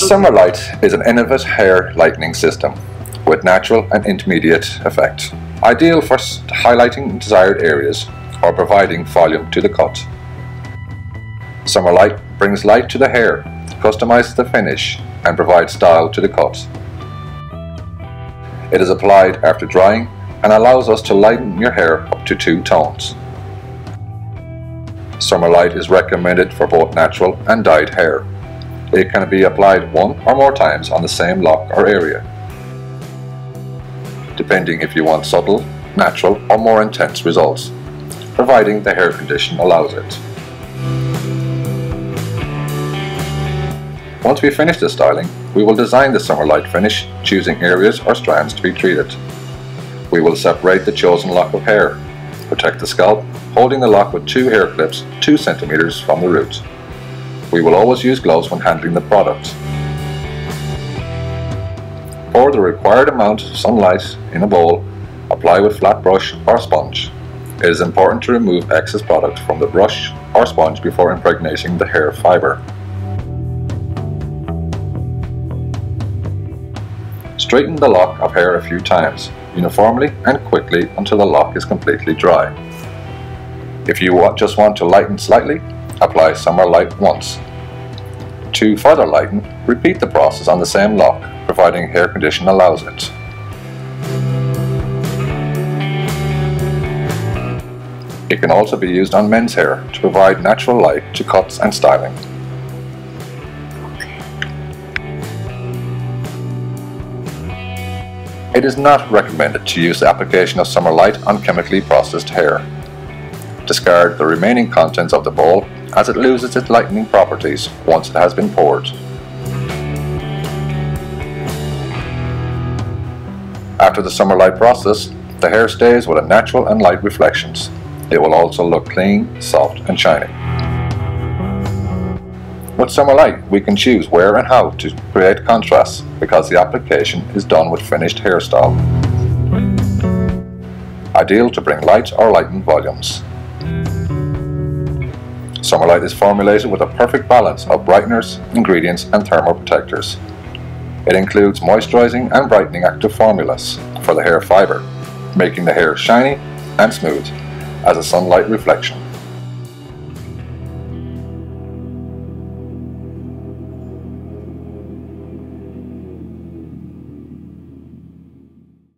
Summerlight is an innovative hair lightening system with natural and intermediate effect, ideal for highlighting desired areas or providing volume to the cut. Summerlight brings light to the hair, customizes the finish and provides style to the cut. It is applied after drying and allows us to lighten your hair up to two tones. Summerlight is recommended for both natural and dyed hair. It can be applied one or more times on the same lock or area, depending if you want subtle, natural or more intense results, providing the hair condition allows it. Once we finish the styling, we will design the summer light finish, choosing areas or strands to be treated. We will separate the chosen lock of hair, protect the scalp, holding the lock with two hair clips 2 centimeters from the root. We will always use gloves when handling the product. Pour the required amount of sunlight in a bowl, apply with flat brush or sponge. It is important to remove excess product from the brush or sponge before impregnating the hair fibre. Straighten the lock of hair a few times, uniformly and quickly until the lock is completely dry. If you just want to lighten slightly, apply summer light once. To further lighten, repeat the process on the same lock, providing hair condition allows it. It can also be used on men's hair to provide natural light to cuts and styling. It is not recommended to use the application of summer light on chemically processed hair. Discard the remaining contents of the bowl as it loses its lightening properties once it has been poured. After the summer light process, the hair stays with a natural and light reflections. It will also look clean, soft and shiny. With summer light, we can choose where and how to create contrast because the application is done with finished hairstyle. Ideal to bring light or lighten volumes. Summerlight is formulated with a perfect balance of brighteners, ingredients and thermal protectors. It includes moisturizing and brightening active formulas for the hair fiber, making the hair shiny and smooth as a sunlight reflection.